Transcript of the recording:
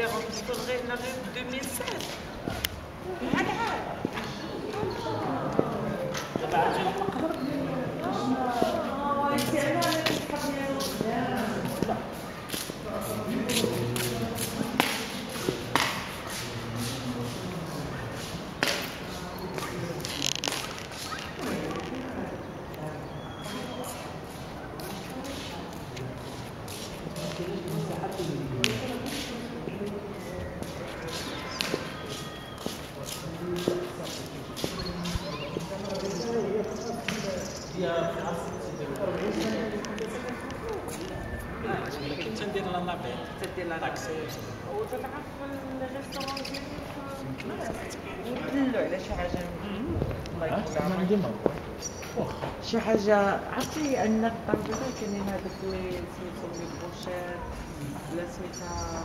de rencontrer l'année 2016. هذا عاد تندير لا نافيت تدير لا طاكسي وتتعرف الريستورون ديالك ندلو على شي حاجة الله ندير شي حاجة عرفتي في الطنجره كاينين هذوك اللي سميتهم لي بوشير لا سميتها